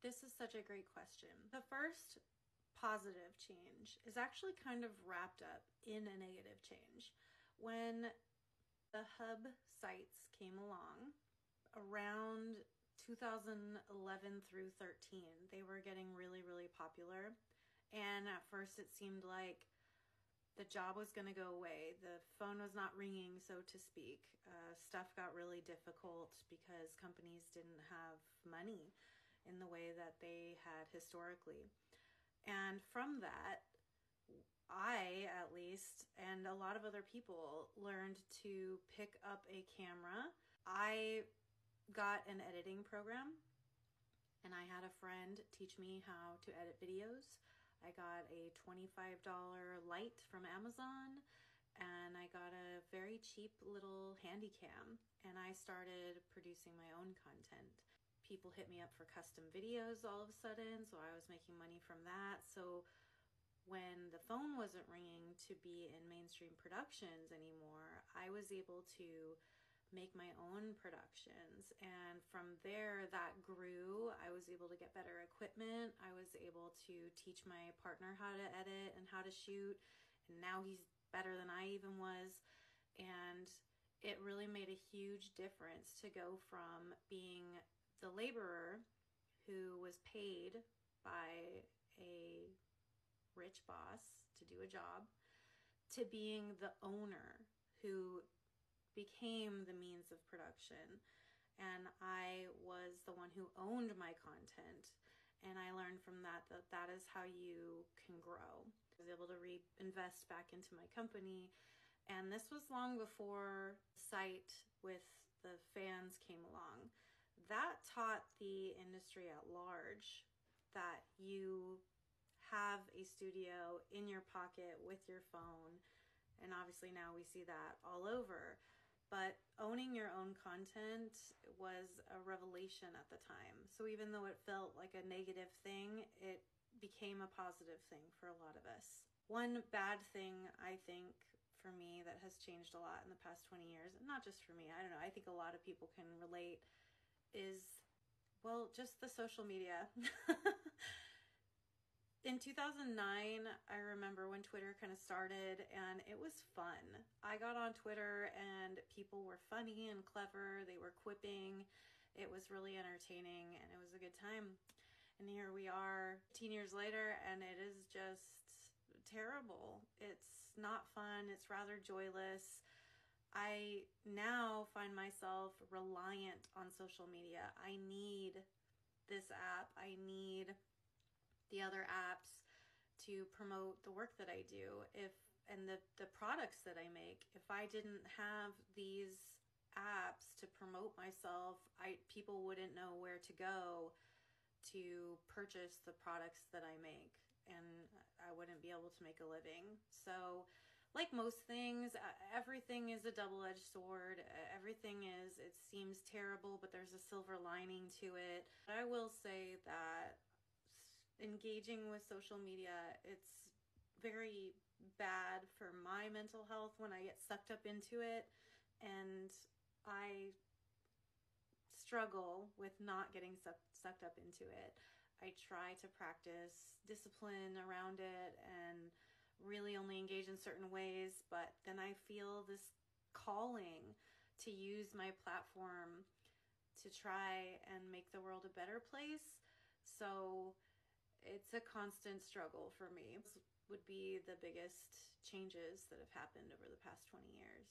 This is such a great question. The first positive change is actually kind of wrapped up in a negative change. When the hub sites came along around 2011 through 13, they were getting really, really popular. And at first, it seemed like the job was going to go away. The phone was not ringing, so to speak. Uh, stuff got really difficult because companies didn't have money in the way that they had historically. And from that, I, at least, and a lot of other people learned to pick up a camera. I got an editing program and I had a friend teach me how to edit videos. I got a $25 light from Amazon and I got a very cheap little handy cam and I started producing my own content. People hit me up for custom videos all of a sudden, so I was making money from that. So when the phone wasn't ringing to be in mainstream productions anymore, I was able to make my own productions. And from there, that grew. I was able to get better equipment. I was able to teach my partner how to edit and how to shoot. And now he's better than I even was. And it really made a huge difference to go from being the laborer who was paid by a rich boss to do a job to being the owner who became the means of production. And I was the one who owned my content. And I learned from that that that is how you can grow. I was able to reinvest back into my company. And this was long before site with the fans came. That taught the industry at large that you have a studio in your pocket with your phone. And obviously now we see that all over but owning your own content was a revelation at the time. So even though it felt like a negative thing, it became a positive thing for a lot of us. One bad thing I think for me that has changed a lot in the past 20 years, and not just for me, I don't know, I think a lot of people can relate, is well, just the social media. in 2009, I remember when Twitter kind of started and it was fun. I got on Twitter and people were funny and clever, they were quipping. It was really entertaining and it was a good time. And here we are 10 years later and it is just terrible. It's not fun, it's rather joyless. I now find myself reliant on social media. I need this app. I need the other apps to promote the work that I do. If and the the products that I make, if I didn't have these apps to promote myself, I people wouldn't know where to go to purchase the products that I make and I wouldn't be able to make a living. So like most things, uh, everything is a double edged sword. Uh, everything is, it seems terrible, but there's a silver lining to it. I will say that engaging with social media, it's very bad for my mental health when I get sucked up into it. And I struggle with not getting sucked, sucked up into it. I try to practice discipline around it and really only engage in certain ways, but then I feel this calling to use my platform to try and make the world a better place. So it's a constant struggle for me. This would be the biggest changes that have happened over the past 20 years.